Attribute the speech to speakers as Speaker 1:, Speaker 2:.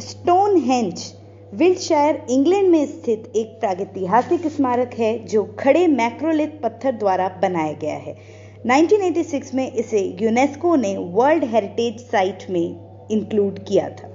Speaker 1: Stone हेंच Wiltshire England में स्थित एक प्रागैतिहासिक स्मारक है, जो खड़े मैक्रोलिथ पत्थर द्वारा बनाया गया है। 1986 में इसे यूनेस्को ने वर्ल्ड हेरिटेज साइट में इंक्लूड किया था।